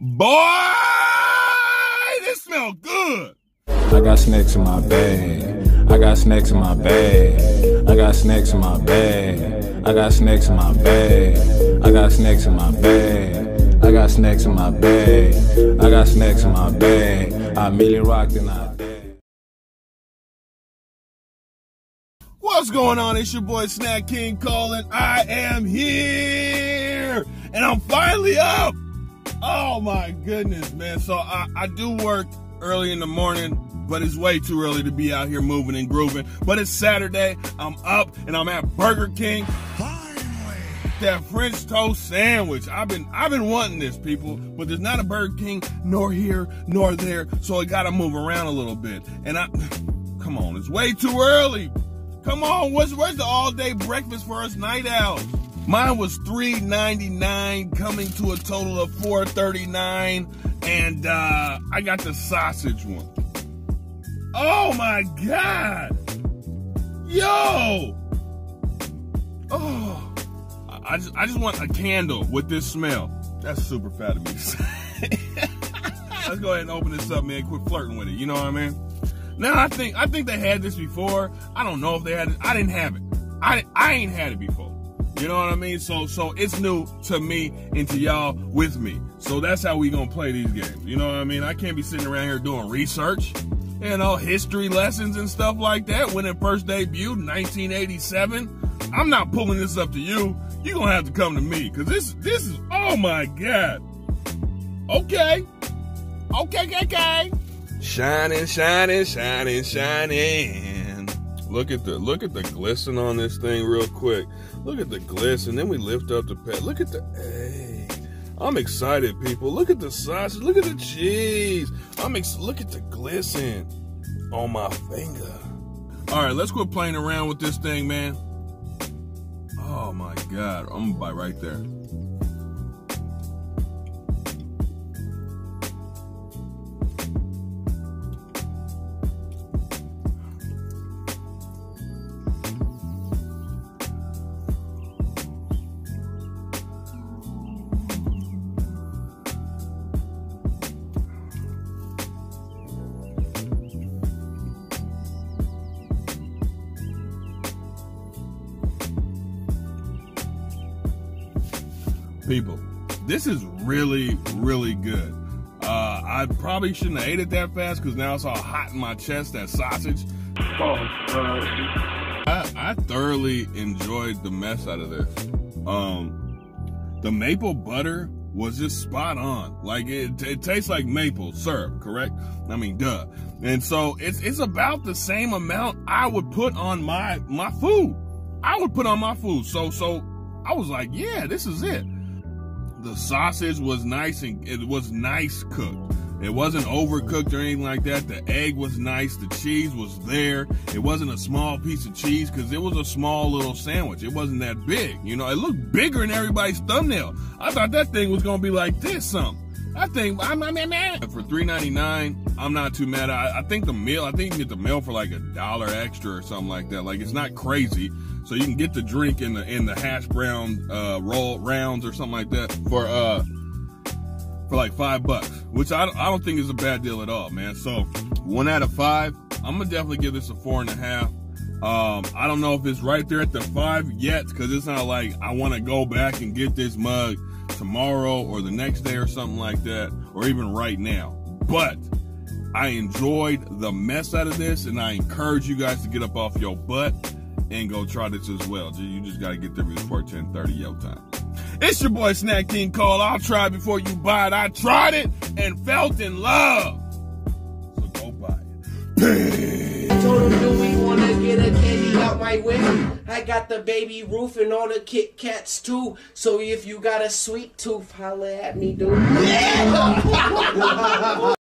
Boy, this smell good. I got snacks in my bag. I got snacks in my bag. I got snacks in my bag. I got snacks in my bag. I got snacks in my bag. I got snacks in my bag. I got snacks in my bag. I immediately rocked and I. What's going on? It's your boy Snack King calling. I am here and I'm finally up. Oh my goodness, man. So I, I do work early in the morning, but it's way too early to be out here moving and grooving. But it's Saturday. I'm up and I'm at Burger King. Finally. That French toast sandwich. I've been I've been wanting this, people, but there's not a Burger King nor here nor there, so I gotta move around a little bit. And I come on, it's way too early. Come on, what's where's the all-day breakfast for us night out? Mine was $3.99, coming to a total of $4.39. And uh, I got the sausage one. Oh my God. Yo. Oh. I just, I just want a candle with this smell. That's super fat of me. Let's go ahead and open this up, man. Quit flirting with it. You know what I mean? Now I think I think they had this before. I don't know if they had it. I didn't have it. I I ain't had it before. You know what I mean? So so it's new to me and to y'all with me. So that's how we gonna play these games. You know what I mean? I can't be sitting around here doing research, you know, history lessons and stuff like that when it first debuted in 1987. I'm not pulling this up to you. you gonna have to come to me because this this is oh my god. Okay. Okay, okay, okay. Shining, shining, shining, shining. Look at the look at the glisten on this thing real quick. Look at the glisten. Then we lift up the pet. Look at the hey. I'm excited, people. Look at the sausage. Look at the cheese. I'm ex- look at the glisten on my finger. All right, let's quit playing around with this thing, man. Oh my god, I'm gonna bite right there. People. This is really, really good. Uh, I probably shouldn't have ate it that fast because now it's all hot in my chest, that sausage. Oh, uh, I, I, thoroughly enjoyed the mess out of this. Um, the maple butter was just spot on. Like it, it tastes like maple syrup, correct? I mean, duh. And so it's it's about the same amount I would put on my my food. I would put on my food. So so I was like, yeah, this is it the sausage was nice and it was nice cooked. It wasn't overcooked or anything like that. The egg was nice. The cheese was there. It wasn't a small piece of cheese because it was a small little sandwich. It wasn't that big. You know, it looked bigger than everybody's thumbnail. I thought that thing was going to be like this something. I think I'm, I'm, I'm for three ninety nine. I'm not too mad. I, I think the meal. I think you get the meal for like a dollar extra or something like that. Like it's not crazy. So you can get the drink in the in the hash brown uh, roll rounds or something like that for uh for like five bucks, which I, I don't think is a bad deal at all, man. So one out of five. I'm gonna definitely give this a four and a half. Um, I don't know if it's right there at the five yet, because it's not like I want to go back and get this mug tomorrow or the next day or something like that, or even right now. But I enjoyed the mess out of this, and I encourage you guys to get up off your butt and go try this as well. You just got to get there before 1030 yo time. It's your boy Snack King Cole. I'll try before you buy it. I tried it and felt in love. So go buy it. told get a candy out my way? I got the Baby Ruth and all the Kit Kats too. So if you got a sweet tooth, holla at me, dude. Yeah!